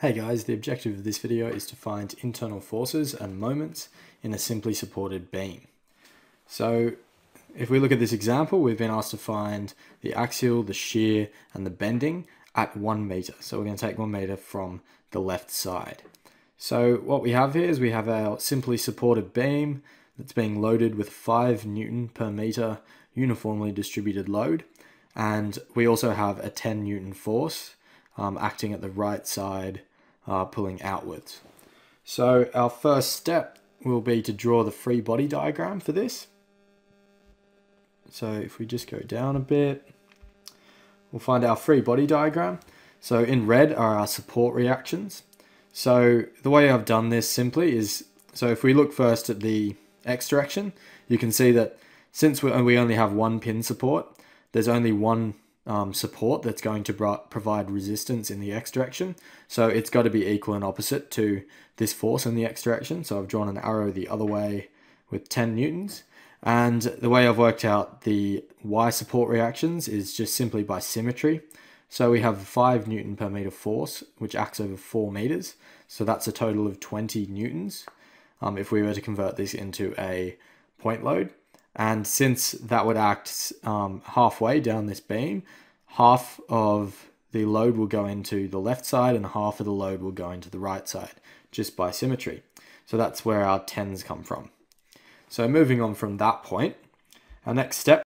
Hey guys, the objective of this video is to find internal forces and moments in a simply supported beam. So if we look at this example, we've been asked to find the axial, the shear, and the bending at one meter. So we're going to take one meter from the left side. So what we have here is we have our simply supported beam that's being loaded with 5 newton per meter uniformly distributed load. And we also have a 10 newton force um, acting at the right side uh, pulling outwards. So our first step will be to draw the free body diagram for this. So if we just go down a bit, we'll find our free body diagram. So in red are our support reactions. So the way I've done this simply is, so if we look first at the x direction, you can see that since we only have one pin support, there's only one um, support that's going to provide resistance in the x direction. So it's got to be equal and opposite to this force in the x direction. So I've drawn an arrow the other way with 10 newtons. And the way I've worked out the y support reactions is just simply by symmetry. So we have 5 newton per meter force, which acts over 4 meters. So that's a total of 20 newtons um, if we were to convert this into a point load. And since that would act um, halfway down this beam, half of the load will go into the left side and half of the load will go into the right side, just by symmetry. So that's where our tens come from. So moving on from that point, our next step